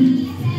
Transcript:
Música